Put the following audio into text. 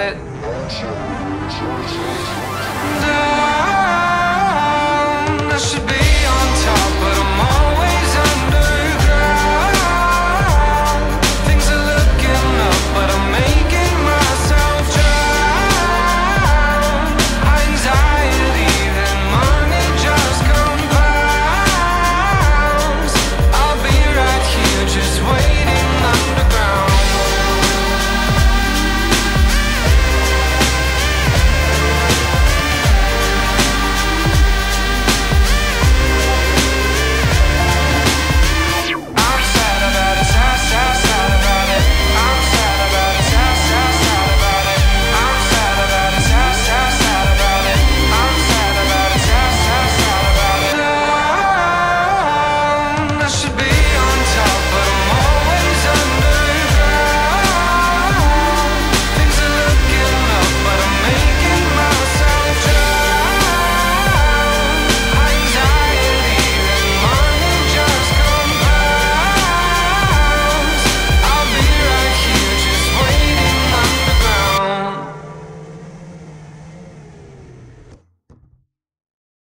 it.